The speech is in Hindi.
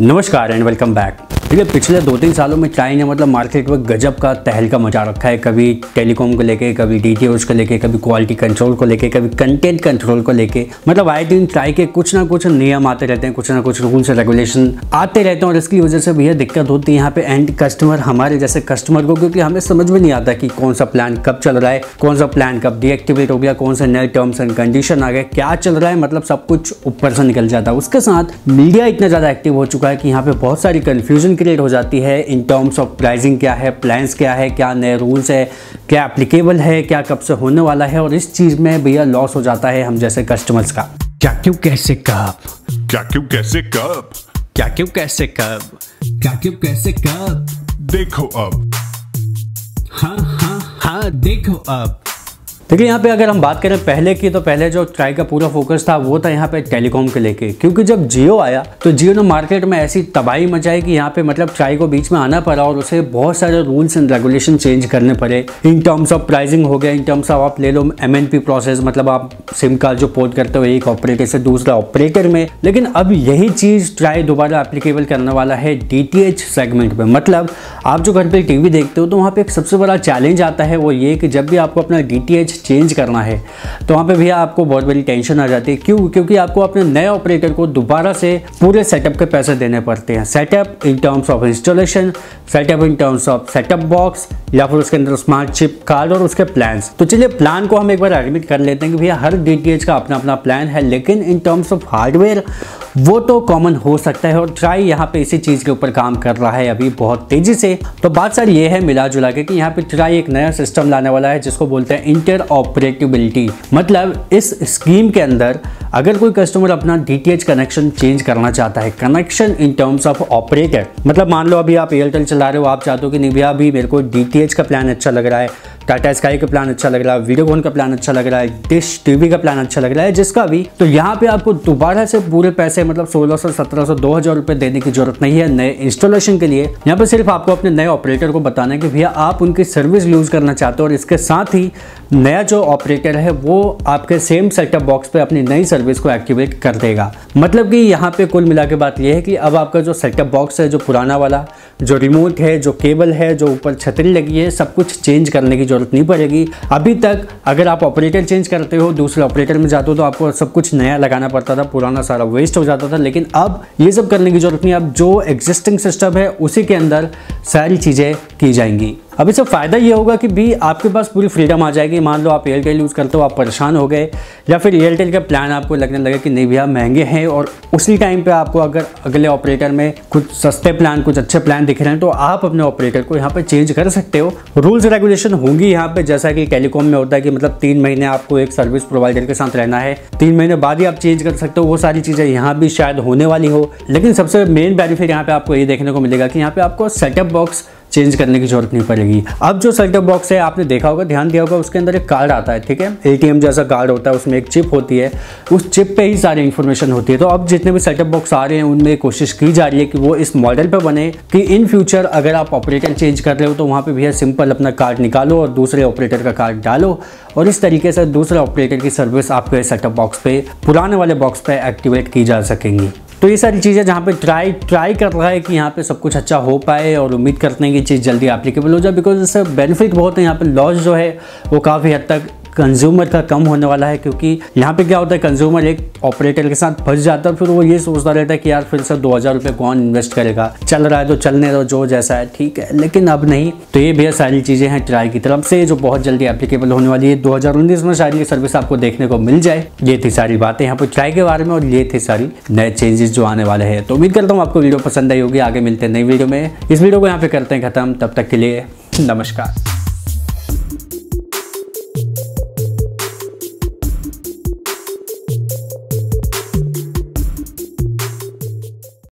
नमस्कार एंड वेलकम बैक देखिए पिछले दो तीन सालों में ट्राई ने मतलब मार्केट में गजब का तहलका मचा रखा है। कभी टेलीकॉम को लेके, कभी डी को लेके, कभी क्वालिटी कंट्रोल को लेके, कभी कंटेंट कंट्रोल को लेके। मतलब आए दिन ट्राई के कुछ ना कुछ नियम आते रहते हैं, कुछ ना कुछ रूल्स रेगुलेशन आते रहते हैं और इसकी वजह से भैया दिक्कत होती है। यहाँ पे एंड कस्टमर हमारे जैसे कस्टमर को क्योंकि हमें समझ में नहीं आता कि कौन सा प्लान कब चल रहा है, कौन सा प्लान कब डीएक्टिवेट हो गया, कौन सा नए टर्म्स एंड कंडीशन आ गए, क्या चल रहा है। मतलब सब कुछ ऊपर से निकल जाता है। उसके साथ मीडिया इतना ज़्यादा एक्टिव हो चुका है कि यहाँ पे बहुत सारी कन्फ्यूज़न क्रिएट हो जाती है इन टर्म्स ऑफ़ प्राइसिंग क्या है प्लान्स क्या है क्या नए रूल्स है क्या एप्लीकेबल है क्या कब से होने वाला है और इस चीज़ में भैया लॉस हो जाता है हम जैसे कस्टमर्स का। क्या क्यों कैसे कब? क्या क्यों कैसे कब? क्या क्यों कैसे कब? क्या क्यों कैसे कब? देखो अब। हाँ हाँ हाँ देखो अब। देखिए, यहाँ पे अगर हम बात करें पहले की तो पहले जो ट्राई का पूरा फोकस था, वो था यहाँ पे टेलीकॉम के लेके। क्योंकि जब जियो आया तो जियो ने मार्केट में ऐसी तबाही मचाई कि यहाँ पे मतलब ट्राई को बीच में आना पड़ा और उसे बहुत सारे रूल्स एंड रेगुलेशन चेंज करने पड़े। इन टर्म्स ऑफ़ प्राइसिंग हो गया इन टर्म्स ऑफ़ आप ले लो एम प्रोसेस मतलब आप सिम कार्ड जो पोर्ट करते हो एक ऑपरेटर से दूसरा ऑपरेटर में। लेकिन अब यही चीज़ ट्राई दोबारा एप्लीकेबल करने वाला है डीटीएच सेगमेंट में मतलब आप जो घर पर टीवी देखते हो तो वहाँ पे एक सबसे बड़ा चैलेंज आता है वो ये कि जब भी आपको अपना डीटीएच चेंज करना है। तो वहाँ पे भैया आपको बहुत बड़ी टेंशन आ जाती है। क्यों? क्योंकि आपको अपने नए ऑपरेटर को दोबारा से पूरे सेटअप के पैसे देने पड़ते हैं। Setup in terms of installation setup in terms of setup box या फिर उसके अंदर स्मार्ट चिप कार्ड और उसके प्लान्स तो चलिए प्लान को हम एक बार एडमिट कर लेते हैं कि भैया हर डीटीएच का अपना अपना प्लान है। लेकिन इन टर्म्स ऑफ़ हार्डवेयर वो तो कॉमन हो सकता है और ट्राई यहाँ पे इसी चीज़ के ऊपर काम कर रहा है अभी बहुत तेज़ी से। तो बात सर ये है मिला जुला के कि यहाँ पे ट्राई एक नया सिस्टम लाने वाला है जिसको बोलते हैं इंटर ऑपरेटिबिलिटी मतलब इस स्कीम के अंदर अगर कोई कस्टमर अपना डीटीएच कनेक्शन चेंज करना चाहता है connection in terms of operator मतलब मान लो अभी आप एयरटेल चला रहे हो, आप चाहते हो कि नहीं, भैया अभी मेरे को डीटीएच का प्लान अच्छा लग रहा है टाटा स्काई का प्लान अच्छा लग रहा है, वीडियोकॉन का प्लान अच्छा लग रहा है, डिश टीवी का प्लान अच्छा लग रहा है, जिसका भी तो यहाँ पे आपको दोबारा से पूरे पैसे मतलब 1600 1700 2000 रुपए देने की ज़रूरत नहीं है नए इंस्टॉलेशन के लिए। यहाँ पे सिर्फ़ आपको अपने नए ऑपरेटर को बताना है कि भैया आप उनकी सर्विस यूज़ करना चाहते हो और इसके साथ ही नया जो ऑपरेटर है, वो आपके सेम सेटअप बॉक्स पे अपनी नई सर्विस को एक्टिवेट कर देगा। मतलब कि यहाँ पे कुल मिला के बात यह है कि अब आपका जो सेटअप बॉक्स है, जो पुराना वाला, जो रिमोट है, जो केबल है, जो ऊपर छतरी लगी है, सब कुछ चेंज करने की ज़रूरत नहीं पड़ेगी। अभी तक अगर आप ऑपरेटर चेंज करते हो, दूसरे ऑपरेटर में जाते हो तो आपको सब कुछ नया लगाना पड़ता था, पुराना सारा वेस्ट हो जाता था, लेकिन अब ये सब करने की ज़रूरत नहीं। अब जो एग्जिस्टिंग सिस्टम है, उसी के अंदर सारी चीज़ें की जाएँगी। अब इससे फ़ायदा ये होगा कि भी आपके पास पूरी फ्रीडम आ जाएगी। मान लो आप एयरटेल यूज़ करते हो, आप परेशान हो गए, या फिर एयरटेल का प्लान आपको लगने लगे कि नहीं भैया, महँगे हैं और उसी टाइम पे आपको अगर अगले ऑपरेटर में कुछ सस्ते प्लान कुछ अच्छे प्लान दिख रहे हैं तो आप अपने ऑपरेटर को यहाँ पर चेंज कर सकते हो। रूल्स रेगुलेशन होंगी यहाँ पर जैसा कि टेलीकॉम में होता है कि मतलब तीन महीने आपको एक सर्विस प्रोवाइडर के साथ रहना है। तीन महीने बाद ही आप चेंज कर सकते हो, वो सारी चीज़ें यहाँ भी शायद होने वाली हो। लेकिन सबसे मेन बेनिफिट यहाँ पे आपको ये देखने को मिलेगा कि यहाँ पर आपको सेटअप बॉक्स चेंज करने की ज़रूरत नहीं पड़ेगी। अब जो सेटअप बॉक्स है, आपने देखा होगा, ध्यान दिया होगा, उसके अंदर एक कार्ड आता है, ठीक है? एटीएम जैसा कार्ड होता है, उसमें एक चिप होती है। उस चिप पे ही सारी इन्फॉर्मेशन होती है। तो अब जितने भी सेटअप बॉक्स आ रहे हैं, उनमें कोशिश की जा रही है कि वो इस मॉडल पर बने कि इन फ्यूचर अगर आप ऑपरेटर चेंज कर रहे हो तो वहाँ पर भैया सिंपल अपना कार्ड निकालो और दूसरे ऑपरेटर का कार्ड डालो और इस तरीके से दूसरे ऑपरेटर की सर्विस आपके सेटअप बॉक्स पे, पुराने वाले बॉक्स पे एक्टिवेट की जा सकेंगी। तो ये सारी चीज़ें जहाँ पे ट्राई ट्राई कर रहा है कि यहाँ पे सब कुछ अच्छा हो पाए और उम्मीद करते हैं कि चीज़ जल्दी एप्लीकेबल हो जाए बिकॉज़ इससे बेनिफिट बहुत है, यहाँ पे लॉस जो है वो काफ़ी हद तक कंज्यूमर का कम होने वाला है, क्योंकि यहाँ पे क्या होता है कंज्यूमर एक ऑपरेटर के साथ फंस जाता है, फिर वो ये सोचता रहता है कि यार फिर से दो हज़ार रुपये कौन इन्वेस्ट करेगा? चल रहा है तो चलने दो, जो जैसा है, ठीक है। लेकिन अब नहीं तो ये भैया सारी चीज़ें हैं ट्राई की तरफ़ से, जो बहुत जल्दी एप्लीकेबल होने वाली है। दो हज़ार उन्नीस में शायद ये सर्विस आपको देखने को मिल जाए। ये थी सारी बातें यहाँ पर ट्राई के बारे में, और ये थे सारी नए चेंजेस जो आने वाले हैं। तो उम्मीद करता हूँ आपको वीडियो पसंद आई होगी। आगे मिलते हैं नई वीडियो में। इस वीडियो को यहाँ पे करते हैं खत्म। तब तक के लिए नमस्कार।